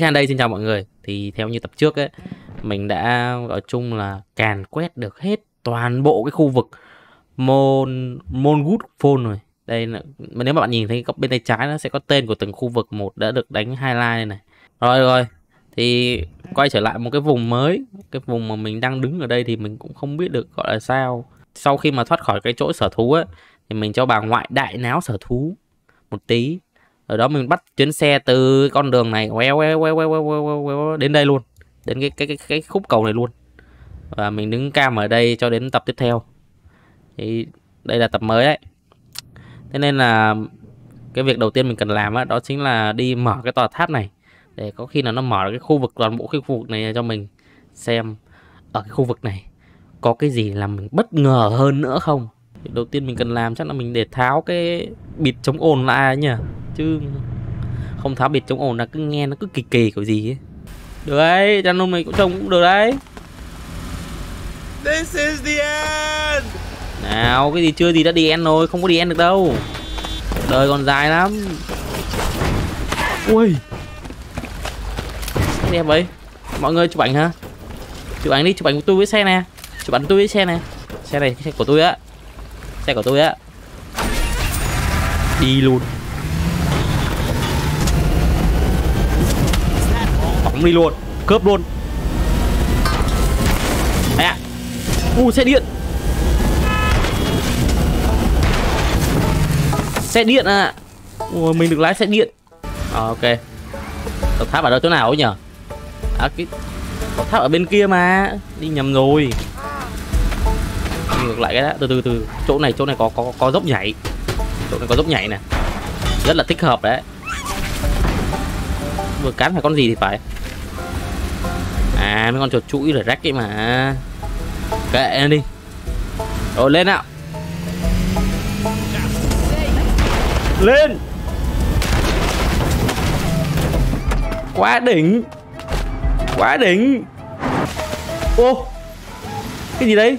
Xhan đây, xin chào mọi người. Thì theo như tập trước ấy, Mình đã, gọi chung là càn quét được hết toàn bộ cái khu vực Mon Mongood Phone rồi. Đây là nếu mà bạn nhìn thấy bên tay trái nó sẽ có tên của từng khu vực một đã được đánh highlight này. Rồi rồi. Thì quay trở lại một cái vùng mới, Cái vùng mà mình đang đứng ở đây thì mình cũng không biết được gọi là sao. Sau khi mà thoát khỏi cái chỗ sở thú ấy, Thì mình cho bà ngoại đại náo sở thú Một tí ở đó mình bắt chuyến xe từ con đường này queo queo queo queo queo queo đến đây luôn. Đến cái cái cái cái khúc cầu này luôn. Và mình đứng cam ở đây cho đến tập tiếp theo. Thì đây là tập mới đấy. Thế nên là cái việc đầu tiên mình cần làm đó, đó chính là đi mở cái tòa tháp này. Để có khi nào nó mở cái khu vực toàn bộ cái khu vực này cho mình xem ở cái khu vực này có cái gì làm mình bất ngờ hơn nữa không. Đầu tiên mình cần làm chắc là mình để tháo cái bịt chống ồn lại nhỉ chứ không tháo bịt chống ồn là cứ nghe nó cứ kỳ kỳ kiểu gì ấy. Được đấy channel mình cũng trông cũng được đấy. This is the end. nào cái gì chưa gì đã đi end rồi không có đi end được đâu. Đời còn dài lắm. Ui. Đẹp vậy. Mọi người chụp ảnh hả? Chụp ảnh đi chụp ảnh của tôi với xe nè. Chụp ảnh tôi với xe nè. Xe này xe của tôi á. Xe của tôi á. Đi luôn đi luôn cướp luôn. À u xe điện. Xe điện à. Ui mình được lái xe điện. À, ok. Tàu tháp ở đâu chỗ nào ấy nhở? À cái tàu tháp ở bên kia mà. Đi nhầm rồi. Ngược lại cái đó. Từ từ từ. Chỗ này chỗ này có có có dốc nhảy. Chỗ này có dốc nhảy nè. Rất là thích hợp đấy. Vừa cắn phải con gì thì phải à mấy con chuột chuỗi rồi rách ấy mà. Kệ nó đi. Rồi lên nào. Lên. Quá đỉnh. Quá đỉnh. Ô. Cái gì đấy?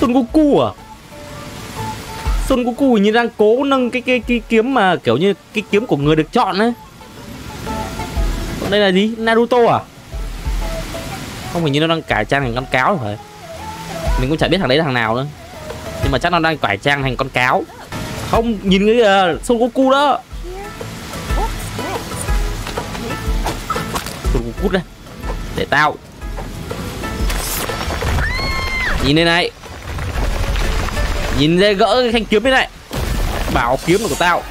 Son Goku à? Son Goku như đang cố nâng cái, cái cái kiếm mà kiểu như cái kiếm của người được chọn ấy Còn đây là gì? Naruto à? Không hình như nó đang cải trang thành con cáo rồi phải Mình cũng chả biết thằng đấy là thằng nào nữa. Nhưng mà chắc nó đang cải trang thành con cáo. Không, nhìn cái uh, Son Goku đó. Son Goku đây. Để tao. Nhìn đây này. Nhìn đây gỡ cái thanh kiếm bên này. Bảo kiếm của tao.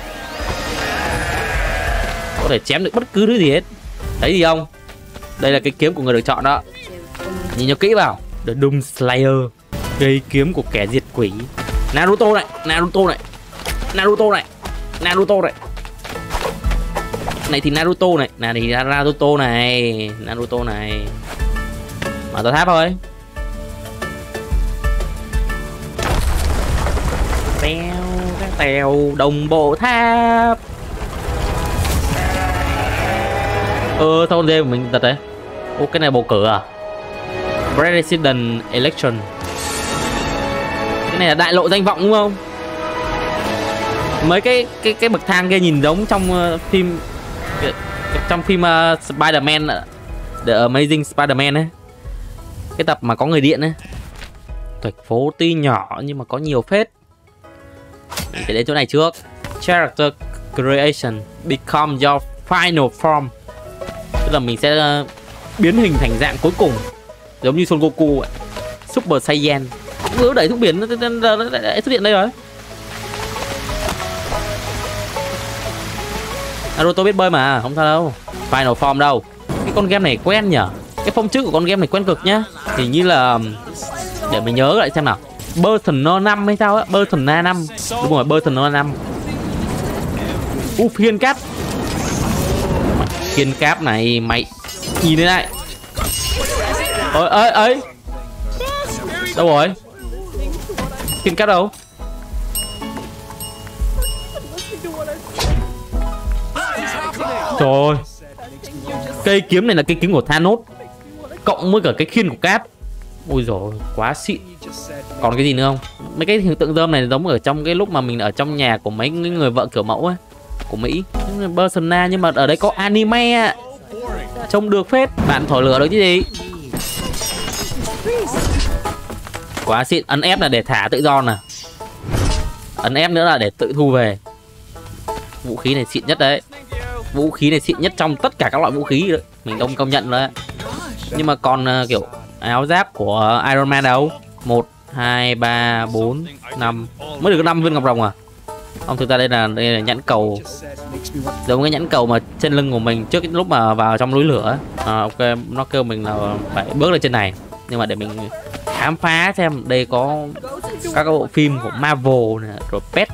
Có thể chém được bất cứ thứ gì hết. Thấy gì không? Đây là cái kiếm của người được chọn đó. Nhìn cho kỹ vào. The Doom Slayer. Cây kiếm của kẻ diệt quỷ. Naruto này Naruto này. Naruto này Naruto này. Này thì Naruto này Này thì Naruto này Naruto này. Mở tòa tháp thôi. Tèo các tèo, đồng bộ tháp. Ờ sao con dê của mình thật đấy ô cái này bầu cử à? President election. Cái này là đại lộ danh vọng đúng không? Mấy cái cái cái bậc thang kia nhìn giống trong uh, phim trong phim uh, Spider-Man The Amazing Spider-Man ấy. Cái tập mà có người điện ấy. Thành phố tuy nhỏ nhưng mà có nhiều phết. Mình phải đến chỗ này trước. Character creation become your final form. Tức là mình sẽ uh, biến hình thành dạng cuối cùng giống như Son Goku vậy Super Saiyan. Cứ đẩy xuống biển, nó xuất hiện đây rồi. Naruto biết bơi mà, không sao đâu. Final form đâu. Cái con game này quen nhở cái phong chữ của con game này quen cực nhá. Thì như là, để mình nhớ lại xem nào. Burton no 5 hay sao á? Burton na 5 đúng rồi, Burton no 5 u phiên cáp. Phiên cáp này, mày nhìn thế này ơi ơi ơi đâu rồi? Kinh cắt đâu? Trời ơi. Cây kiếm này là cây kiếm của Thanos. Cộng với cả cái khiên của cáp ui rồi quá xịn. Còn cái gì nữa không? Mấy cái hiện tượng dơm này giống ở trong cái lúc mà mình ở trong nhà của mấy người vợ kiểu mẫu ấy của mỹ. Persona nhưng mà ở đây có anime trông được phết. Bạn thổi lửa được chứ gì? Quá xịn. Ấn ép là để thả tự do nè. Ấn ép nữa là để tự thu về. Vũ khí này xịn nhất đấy. Vũ khí này xịn nhất trong tất cả các loại vũ khí đấy. mình công công nhận đấy. Nhưng mà còn uh, kiểu áo giáp của Iron Man đâu? Một hai ba bốn năm. Mới được năm viên ngọc rồng à? Không thực ra đây là đây là nhẫn cầu. Giống cái nhẫn cầu mà trên lưng của mình trước lúc mà vào trong núi lửa à, ok nó kêu mình là phải bước lên trên này. Nhưng mà để mình khám phá xem đây có các bộ phim của Marvel này, rồi Pet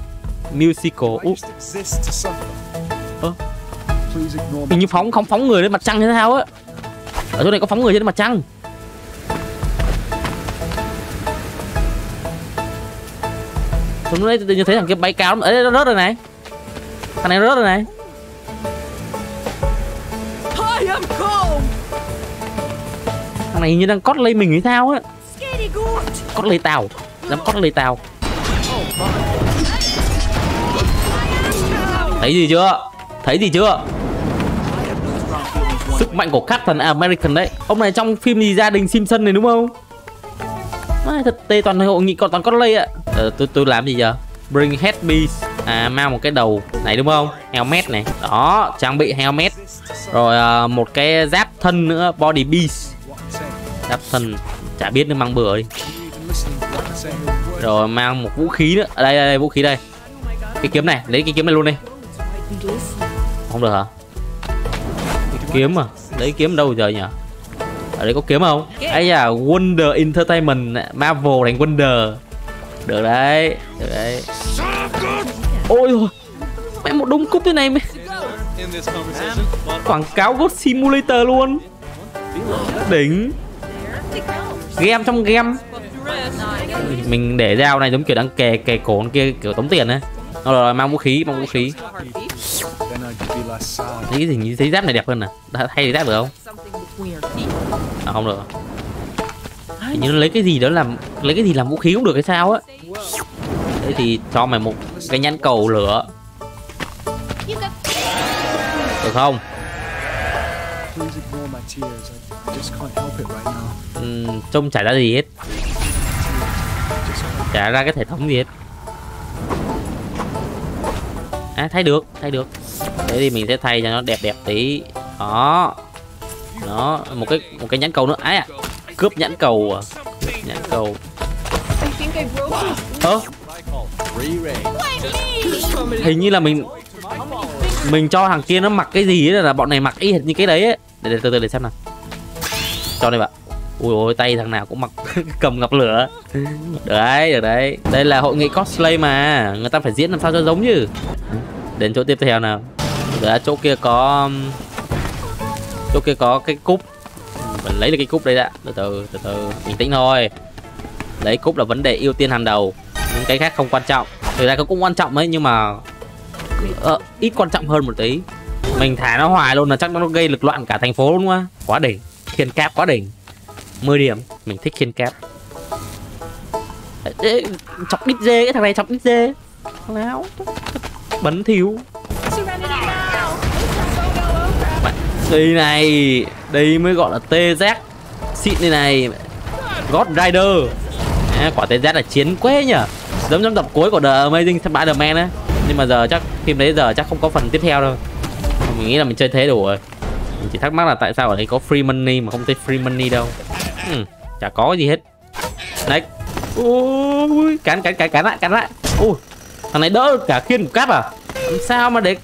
Musical Úp, hình như phóng không phóng người lên mặt trăng như thế nào á ở chỗ này có phóng người trên mặt trăng Hôm nay tự nhiên thấy thằng kia bay cao lắm. Ấy nó rớt rồi này. Thằng này rớt rồi này. Thằng này như đang cót lấy mình hay sao á. Cót lấy tao. Dám cót lấy tao. Thấy gì chưa? Thấy gì chưa? Sức mạnh của Captain American đấy. Ông này trong phim gì gia đình Simpson này đúng không? à, thật tê toàn hội nghị còn toàn cót lây ạ ờ, tôi tôi làm gì giờ bring head beast, à mang một cái đầu này đúng không helmet này đó trang bị helmet rồi à, một cái giáp thân nữa body piece giáp thân chả biết nữa mang bừa đi rồi mang một vũ khí nữa. Ở đây, đây, đây vũ khí đây. Cái kiếm này lấy cái kiếm này luôn đi. Không được hả? Cái kiếm à? Lấy kiếm đâu giờ nhỉ? Ở đây có kiếm không? Ấy à Wonder Entertainment Marvel thành Wonder. Được đấy được đấy. Ôi rồi mẹ một đống cúp thế này mẹ quảng cáo God Simulator luôn. Đỉnh. Game trong game mình để dao này giống kiểu đang kè kè cổ kia kiểu tống tiền ấy. Rồi, rồi mang vũ khí mang vũ khí. Thấy cái gì thấy giáp này đẹp hơn à? thay giáp được không? À, không được. Hình như lấy cái gì đó làm lấy cái gì làm vũ khí cũng được hay sao á. Thế thì cho mày một cái nhãn cầu lửa. Được không? Uhm, trông chả ra gì hết chả ra cái hệ thống gì hết à thay được thay được. Thế thì mình sẽ thay cho nó đẹp đẹp tí. Đó. Nó một cái một cái nhãn cầu nữa. Ấy à cướp nhãn cầu à? Nhãn cầu. Ơ? Hình như là mình mình cho thằng kia nó mặc cái gì ấy là bọn này mặc y hệt như cái đấy ấy. để, để từ từ để xem nào. Cho đây bạn ui ôi tay thằng nào cũng mặc cầm ngọc lửa. Được đấy được đấy. Đây là hội nghị cosplay mà. Người ta phải diễn làm sao cho giống như. đến chỗ tiếp theo nào. Đấy, chỗ kia có um, chỗ kia có cái cúp. Mình lấy được cái cúp đây đã. Từ từ từ từ. Bình tĩnh thôi. Lấy cúp là vấn đề ưu tiên hàng đầu. Những cái khác không quan trọng. Thực ra cũng quan trọng ấy nhưng mà ờ, ít quan trọng hơn một tí. Mình thả nó hoài luôn là chắc nó gây lực loạn cả thành phố luôn quá quá đỉnh. Thiên cáp quá đỉnh. 10 điểm. Mình thích khiên cáp Ê, chọc đít dê cái thằng này chọc đít dê. Nào bắn thiếu đây này đây mới gọi là TZ xịn đây này. God Rider. À, quả TZ là chiến quế nhở giống trong tập cuối của The Amazing Spider-Man á. Nhưng mà giờ chắc phim đấy giờ chắc không có phần tiếp theo đâu. Mình nghĩ là mình chơi thế đủ rồi. Mình chỉ thắc mắc là tại sao ở đây có free money mà không thấy free money đâu ừ, chả có gì hết. Đấy. Ui cắn cắn cắn cắn lại cắn lại. Ui thằng này đỡ cả khiên của cáp à? Làm sao mà để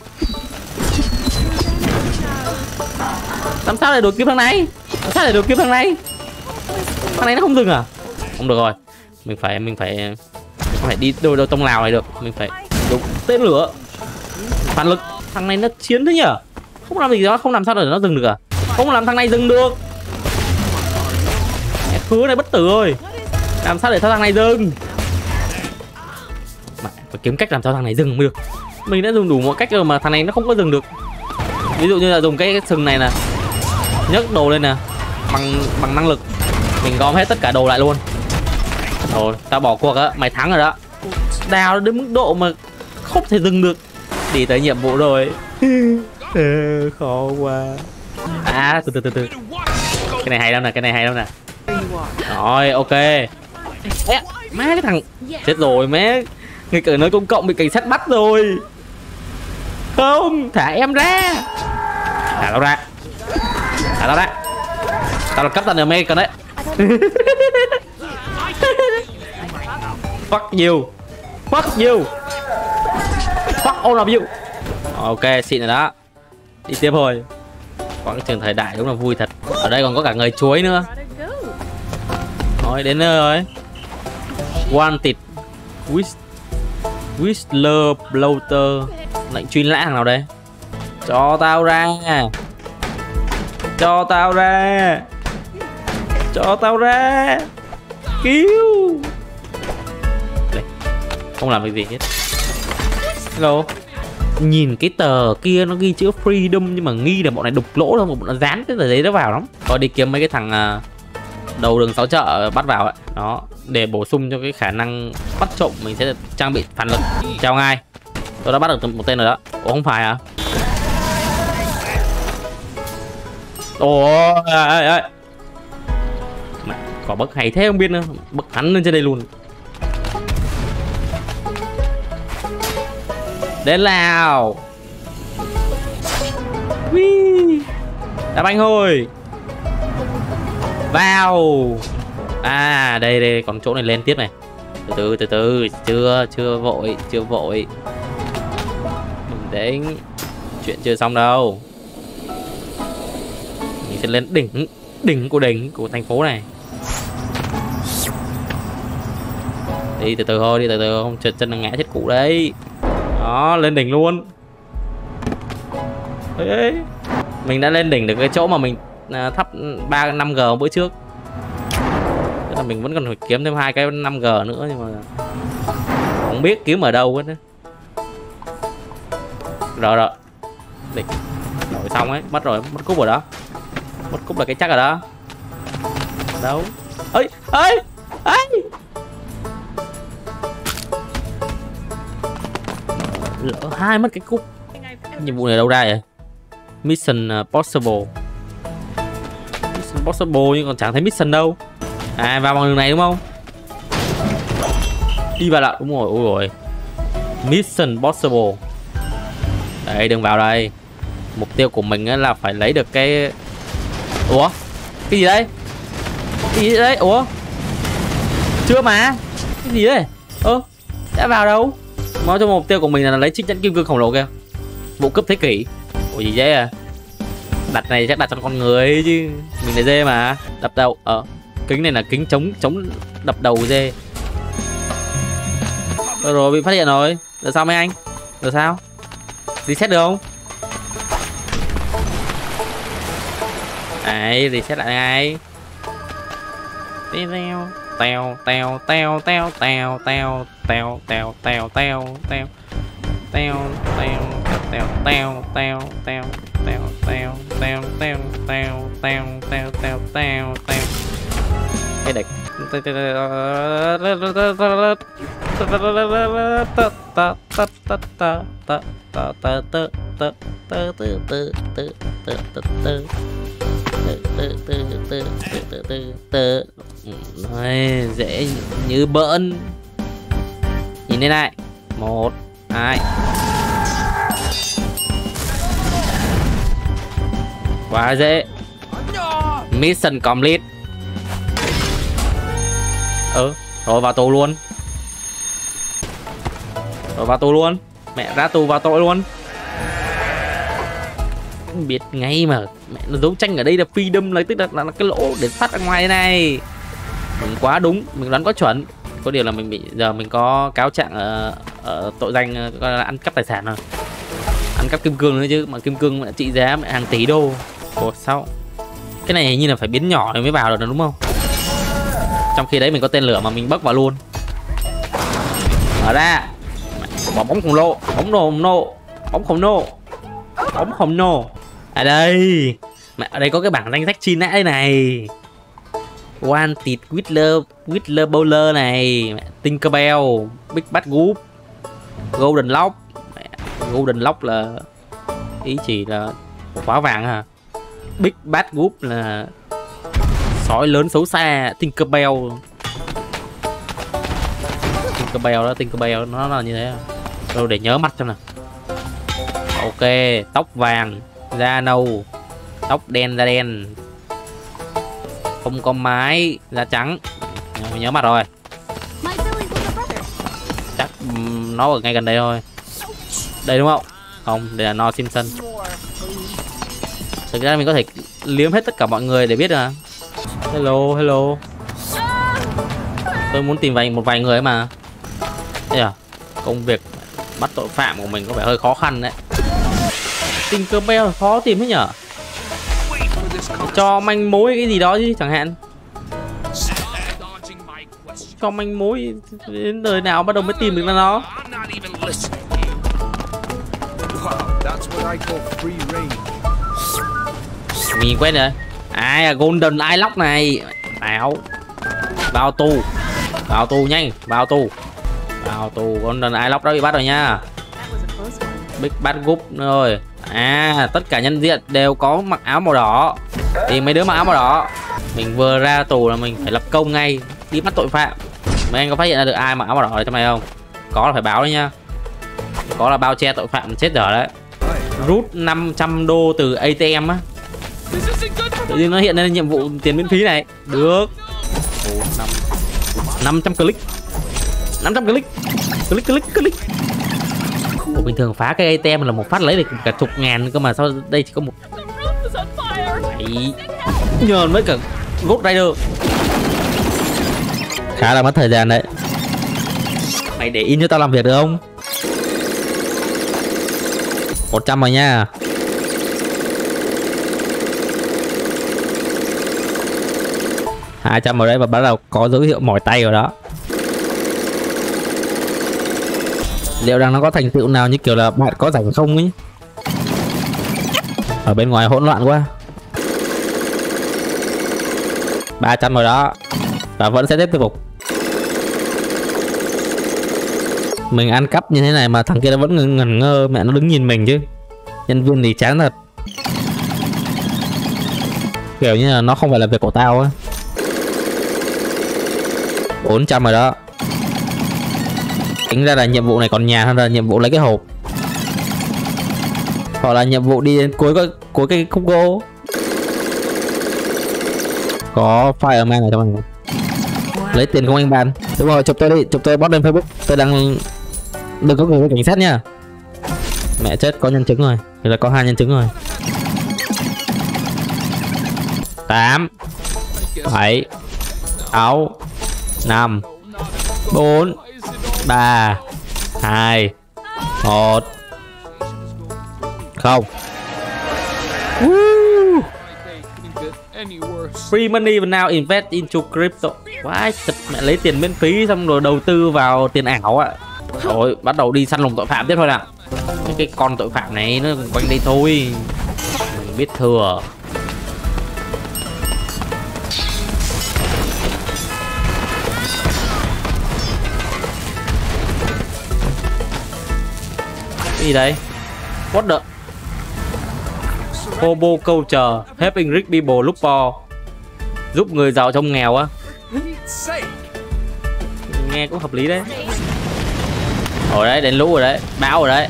làm sao để đuổi kịp thằng này? Làm sao để đuổi kịp thằng này? Thằng này nó không dừng à? Không được rồi. Mình phải mình phải mình phải đi đâu đâu trong lào này được. Mình phải đúng tên lửa. Phản lực. Thằng này nó chiến thế nhở? Không làm gì đó không làm sao để nó dừng được à? Không làm thằng này dừng được mẹ khứa này bất tử rồi. Làm sao để cho thằng này dừng? Mà phải kiếm cách làm sao thằng này dừng mới được. Mình đã dùng đủ mọi cách rồi mà thằng này nó không có dừng được. Ví dụ như là dùng cái, cái sừng này nè nhấc đồ lên nè bằng bằng năng lực. Mình gom hết tất cả đồ lại luôn. Rồi tao bỏ cuộc á mày thắng rồi đó. Đào đến mức độ mà không thể dừng được. Đi tới nhiệm vụ rồi. Ừ, khó quá. À từ từ từ từ. Cái này hay đâu nè cái này hay đâu nè rồi ok. Ê, má cái thằng chết rồi má. Ngay cả nơi công cộng bị cảnh sát bắt rồi. Không thả em ra. Thả tao ra. Thả tao ra. Tao là cấp tần con đấy. Fuck you. Fuck you. Fuck all of you. Ok xịn rồi đó. Đi tiếp thôi. Quãng trường thời đại đúng là vui thật. Ở đây còn có cả người chuối nữa rồi đến nơi rồi. Wanted. Whis Whistler Bloater lệnh truy nã nào đây? Cho tao ra. Cho tao ra. Cho tao ra. Cứu. Đây không làm việc gì hết. Hello. Nhìn cái tờ kia nó ghi chữ freedom nhưng mà nghi là bọn này đục lỗ thôi bọn nó dán cái tờ giấy đó vào lắm. Coi đi kiếm mấy cái thằng uh, đầu đường sáu chợ bắt vào ấy. Đó, để bổ sung cho cái khả năng bắt trộm mình sẽ được trang bị phản lực. Chào ngay tôi đã bắt được một tên rồi đó. Ủa, không phải à ồ ơi ơi mà có bậc hay thế không biết nữa. Bậc hắn lên trên đây luôn. Đến nào Whee. đáp anh thôi vào. À đây đây còn chỗ này lên tiếp này. Từ từ từ từ chưa chưa vội chưa vội. Bình tĩnh. Chuyện chưa xong đâu. Mình sẽ lên đỉnh đỉnh của đỉnh của thành phố này. Đi từ từ thôi đi từ từ không trượt chân là ngã chết cụ đấy. Đó lên đỉnh luôn. Ê, mình đã lên đỉnh được cái chỗ mà mình thắp ba năm g bữa trước Tức là mình vẫn còn phải kiếm thêm hai cái 5G nữa nhưng mà không biết kiếm ở đâu hết nữa. Rồi rồi. Địch. Rồi xong ấy, mất rồi, mất cúp rồi đó. Mất cúp là cái chắc rồi đó. Đâu? Ơi, ơi. Ơi. Lỡ hai mất cái cúp. Nhiệm vụ này đâu ra vậy? Mission uh, possible. Possible nhưng còn chẳng thấy mission đâu. À vào bằng đường này đúng không? Đi vào lại đúng rồi, ôi rồi. Mission possible. Đây đừng vào đây. Mục tiêu của mình là phải lấy được cái Ủa? Cái gì đây? Cái gì đấy? Ủa? Chưa mà. Cái gì đấy? Ơ, đã vào đâu? Nói cho mục tiêu của mình là lấy chiếc nhẫn kim cương khổng lồ kìa. Vụ cướp thế kỷ. Ủa gì vậy à? Đặt này chắc đặt cho con người chứ. Mình là dê mà. Đập đầu. Ờ, kính này là kính chống chống đập đầu dê rồi, rồi bị phát hiện rồi rồi sao mấy anh rồi sao reset được không ấy reset lại ngay teo teo teo teo teo teo teo teo teo teo teo teo teo teo teo teo teo teo teo teo teo teo teo teo teo teo teo cái địch Nói dễ như bỡn Nhìn đây này một hai Quá dễ. Mission complete. Ừ rồi vào tù luôn. Rồi vào tù luôn. Mẹ ra tù vào tội luôn. Biết ngay mà mẹ nó đấu tranh ở đây là phi đâm lấy tức là, là, là cái lỗ để phát ra ngoài này. Mình quá đúng mình đoán có chuẩn. Có điều là mình bị giờ mình có cáo trạng ở, ở tội danh ờ, gọi là ăn cắp tài sản rồi ăn cắp kim cương nữa chứ. Mà kim cương trị giá mẹ hàng tỷ đô. Ủa sao? Cái này hình như là phải biến nhỏ mới vào được đúng không? Trong khi đấy mình có tên lửa mà mình bấc vào luôn. Ở ra. Bỏ bóng khổng lồ. Bóng khổng lồ bóng khổng lồ bóng khổng lồ ở đây. Mẹ ở đây có cái bảng danh sách chi nã đây này. Wanted Whistler Whistler Bowler này. Tinkerbell Big Bad Goop Golden Lock golden lock là ý chỉ là khóa vàng hả big bad group là sói lớn xấu xa tinkerbell. Tinkerbell đó tinkerbell nó là như thế à. đâu để nhớ mắt cho nè ok tóc vàng da nâu tóc đen da đen. Không có mái da trắng. Nhớ mặt rồi. Chắc nó ở ngay gần đây thôi đây đúng không? Không, đây là no simpson. Thực ra mình có thể liếm hết tất cả mọi người để biết là hello hello. Tôi muốn tìm vài, một vài người mà. Thế à công việc bắt tội phạm của mình có vẻ hơi khó khăn đấy. Tình cơ beo khó tìm thế nhở? Cho manh mối cái gì đó chứ, chẳng hạn. Cho manh mối đến đời nào bắt đầu mới tìm được nó? Nhìn quét nữa ai à golden Eyelock này. Áo vào tù vào tù nhanh vào tù vào tù golden Eyelock đã bị bắt rồi nha. Big bad group rồi. À tất cả nhân diện đều có mặc áo màu đỏ. Thì mấy đứa mặc áo màu đỏ, mình vừa ra tù là mình phải lập công ngay, đi bắt tội phạm. Mấy anh có phát hiện ra được ai mặc áo màu đỏ ở trong này không? Có là phải báo đấy nha. Có là bao che tội phạm chết dở đấy rút 500 đô từ ATM á. Tự nhiên nó hiện lên nhiệm vụ tiền miễn phí này. Được. 4 5 500 click. 500 click. Click click click. Ủa, bình thường phá cái ATM là một phát lấy được cả chục ngàn cơ mà sao đây chỉ có một Đấy. nhờn với cả Ghost Rider. Khá là mất thời gian đấy. Mày để in cho tao làm việc được không 100 rồi nha. Hai trăm rồi đấy, và bắt đầu có dấu hiệu mỏi tay rồi đó. Liệu rằng nó có thành tựu nào như kiểu là bạn có rảnh không ấy? Ở bên ngoài hỗn loạn quá. 300 rồi đó. Và vẫn sẽ tiếp tục. Mình ăn cắp như thế này mà thằng kia nó vẫn ngẩn ngơ, mẹ nó đứng nhìn mình chứ. Nhân viên thì chán thật. Kiểu như là nó không phải là việc của tao á. 400 rồi đó. Tính ra là nhiệm vụ này còn nhà hơn là nhiệm vụ lấy cái hộp. Hoặc là nhiệm vụ đi đến cuối cái cuối cái khúc gỗ. Có fireman ở trong này lấy tiền không anh bạn. Đúng rồi, chụp tôi đi. Chụp tôi, post lên facebook. Tôi đang đừng có người với cảnh sát nha. Mẹ chết, có nhân chứng rồi. Thì là có hai nhân chứng rồi. Tám, bảy, sáu, năm, bốn, ba, hai, một. Không. Woo! Free money và now invest into crypto. Quá mẹ lấy tiền miễn phí xong rồi đầu tư vào tiền ảo ạ. Rồi bắt đầu đi săn lùng tội phạm tiếp thôi nào. Những cái con tội phạm này nó quanh đây thôi. Mình biết thừa. Cái gì đây? What the? Hobo culture helping rich people look poor giúp người giàu trông nghèo á. Nghe cũng hợp lý đấy rồi đấy đến lũ rồi đấy. Bão rồi đấy.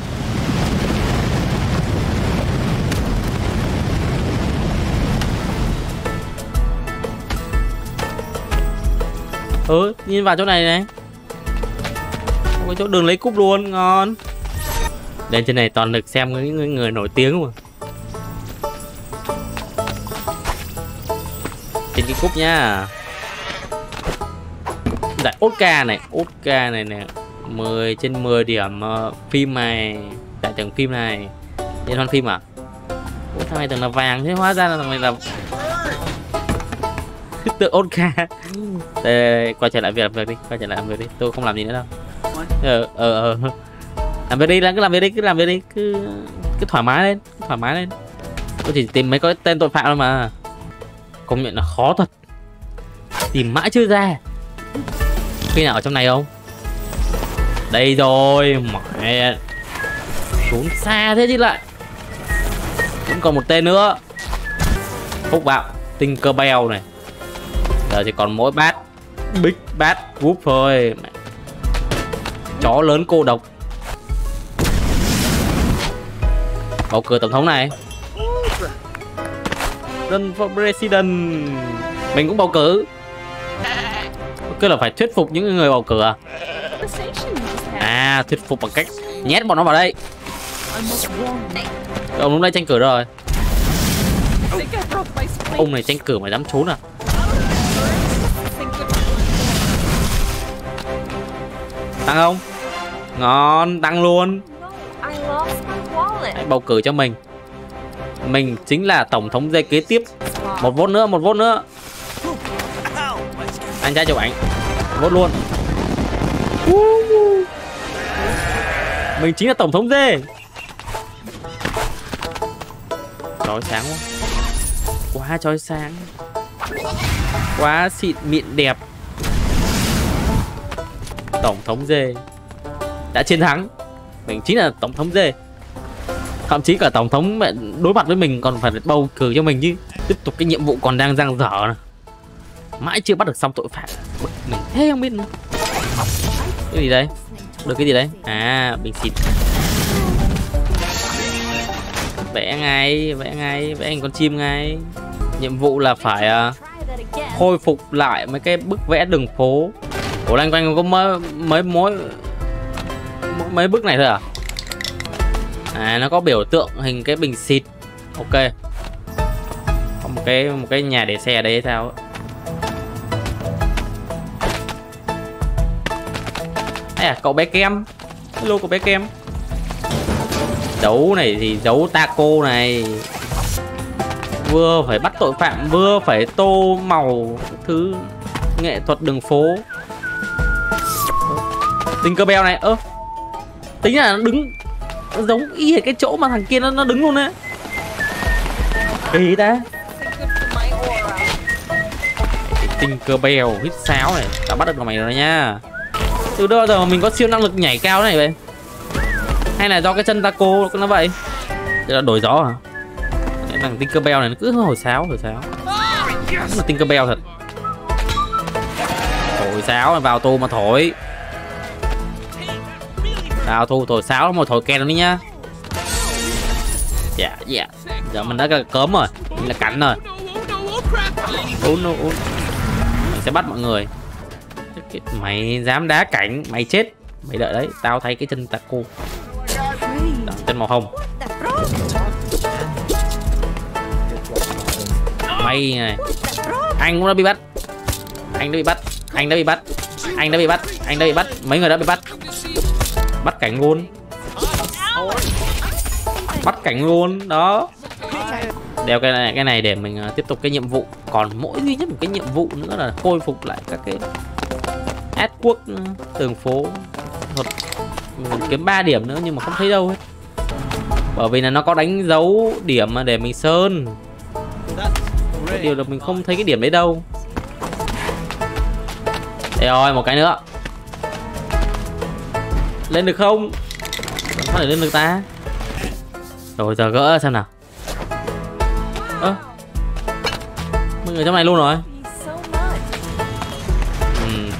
Ừ nhìn vào chỗ này này. Có chỗ đường lấy cúp luôn ngon. Lên trên này toàn được xem những người, người nổi tiếng mà. Trên cái cúp nhá ốt ca này Oscar này nè. 10 trên 10 điểm ờ, phim này giải thưởng phim này. Liên hoan phim à? Ủa, thằng này tưởng là vàng thế? Hóa ra là thằng này là tượng Oscar Đây, quay trở lại việc làm việc đi quay trở lại làm việc đi. Tôi không làm gì nữa đâu. Ờ ờ ờ. Làm việc đi cứ làm việc đi cứ làm việc đi cứ cứ thoải mái lên cứ thoải mái lên. Tôi chỉ tìm mấy cái tên tội phạm thôi mà. Công nhận là khó thật. Tìm mãi chưa ra. Khi nào ở trong này không? Đây rồi, mẹ. Trốn xa thế chứ lại. Vẫn còn một tên nữa. Phúc vào Tinkerbell này. Giờ chỉ còn mỗi bát, big bát whoop thôi. Mẹ. chó lớn cô độc. Bầu cử tổng thống này. Run for president. Mình cũng bầu cử. Cứ là phải thuyết phục những người bầu cử à? À thuyết phục bằng cách nhét bọn nó vào đây. Ông lúc đây tranh cử rồi. Ông này tranh cử mà dám trốn à? Tăng không? Ngon tăng luôn. Hãy bầu cử cho mình. Mình chính là tổng thống dây kế tiếp. Một vốt nữa, một vốt nữa. Anh trai chụp ảnh. Vốt luôn. Mình chính là tổng thống dê. Chói sáng quá. Quá chói sáng. Quá xịn mịn đẹp. Tổng thống dê. Đã chiến thắng. Mình chính là tổng thống dê. Thậm chí cả tổng thống mẹ đối mặt với mình còn phải bầu cử cho mình chứ. Tiếp tục cái nhiệm vụ còn đang dang dở mãi chưa bắt được xong tội phạm. Bực mình thế không biết nữa. Cái gì đây? Được cái gì đấy? À bình xịt. Vẽ ngay vẽ ngay vẽ hình con chim ngay. Nhiệm vụ là phải uh, khôi phục lại mấy cái bức vẽ đường phố. Ủa loanh quanh có mấy mấy mối mỗi- mấy bức này thôi à? À nó có biểu tượng hình cái bình xịt. Ok. Có một cái một cái nhà để xe ở đây sao ấy. À cậu bé kem. Hello cậu bé kem. Dấu này thì dấu taco này. Vừa phải bắt tội phạm vừa phải tô màu thứ nghệ thuật đường phố. Tình cơ beo này ơ tính là nó đứng nó giống y hệt cái chỗ mà thằng kia nó, nó đứng luôn đấy kỳ ta? Tinh cơ for hít sáo này. Đã bắt được mày rồi nha từ đâu giờ mà mình có siêu năng lực nhảy cao này vậy. Hay là do cái chân taco nó vậy? Thế là đổi gió à? Cái thằng Tinkerbell này nó cứ hồi sáo hồi sáo. Đúng là Tinkerbell thật. Thổi sáo này, vào tu mà thổi. Vào tù thổi sáo mà thổi kèn đi nhá. Dạ dạ. Giờ mình đã cớm rồi. Mình là cảnh rồi. Ún ún mình sẽ bắt mọi người mày dám đá cảnh mày chết. Mày đợi đấy tao thấy cái chân taco Đó, chân màu hồng. Mày này. Anh cũng đã bị bắt. Anh đã bị bắt. Anh đã bị bắt. Anh đã bị bắt. Anh đã bị bắt. Mấy người đã bị bắt. Bắt cảnh luôn. Bắt cảnh luôn đó. Đeo cái này cái này để mình ờ, tiếp tục cái nhiệm vụ. Còn mỗi duy nhất một cái nhiệm vụ nữa là khôi phục lại các cái quốc tường phố thuật. Mình kiếm 3 điểm nữa nhưng mà không thấy đâu hết. Bởi vì là nó có đánh dấu điểm mà để mình sơn. Cái điều là mình không thấy cái điểm đấy đâu. Đây rồi một cái nữa. Lên được không? Làm sao để lên được ta. Rồi, giờ gỡ xem nào. Ơ. Mọi người trong này luôn rồi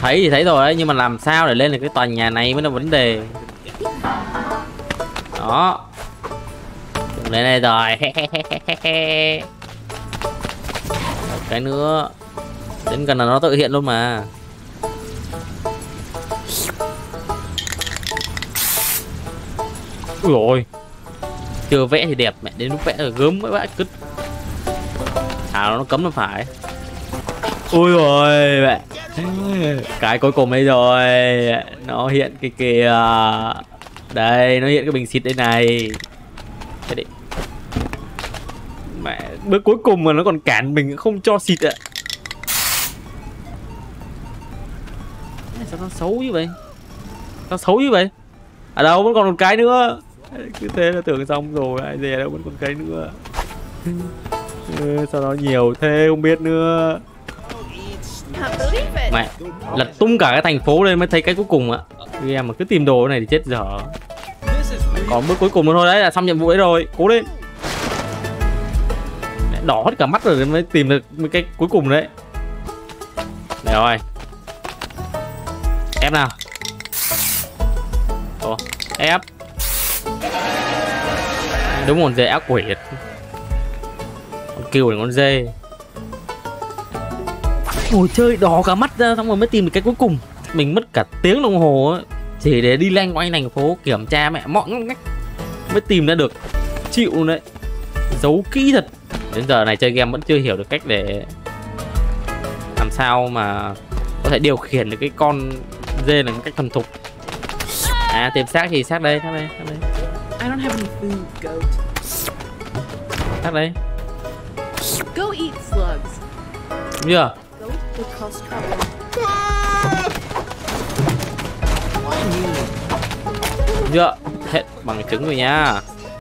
thấy thì thấy rồi đấy nhưng mà làm sao để lên được cái tòa nhà này mới là vấn đề. Đó. Lên đây rồi. Cái nữa. Đến gần là nó tự hiện luôn mà. Ui rồi chưa vẽ thì đẹp mẹ đến lúc vẽ rồi gớm mới vãi cứt. À nó cấm nó phải. Ui rồi mẹ cái cuối cùng đây rồi. Nó hiện cái kìa. Đây nó hiện cái bình xịt đây này. Thế đi. Mẹ bước cuối cùng mà nó còn cản mình không cho xịt ạ. À. sao nó xấu như vậy? Sao xấu như vậy? Ở đâu vẫn còn một cái nữa. Cứ thế là tưởng xong rồi ai dè đâu vẫn còn cái nữa. Ừ, sao nó nhiều thế không biết nữa mẹ lật tung cả cái thành phố lên mới thấy cái cuối cùng ạ. Game à, mà cứ tìm đồ này thì chết dở. Còn bước cuối cùng thôi đấy là xong nhiệm vụ đấy rồi. Cố lên. Đỏ hết cả mắt rồi mới tìm được mấy cái cuối cùng đấy. Này rồi ép nào. Ủa, ép. Đúng một dê ác quỷ. Con kêu là con dê ngồi chơi đỏ cả mắt ra xong rồi mới tìm được cái cuối cùng. Mình mất cả tiếng đồng hồ ấy, chỉ để đi loanh quanh thành phố kiểm tra mẹ mọi ngách. Mới tìm ra được. Chịu luôn đấy. Giấu kỹ thật. Đến giờ này chơi game vẫn chưa hiểu được cách để làm sao mà có thể điều khiển được cái con dê này một cách thuần thục. À tìm xác thì xác đây xác đây xác đây. I don't have any food, goat. xác đây. Go eat slugs. Goat would cause trouble. Dạ, hết bằng chứng rồi nha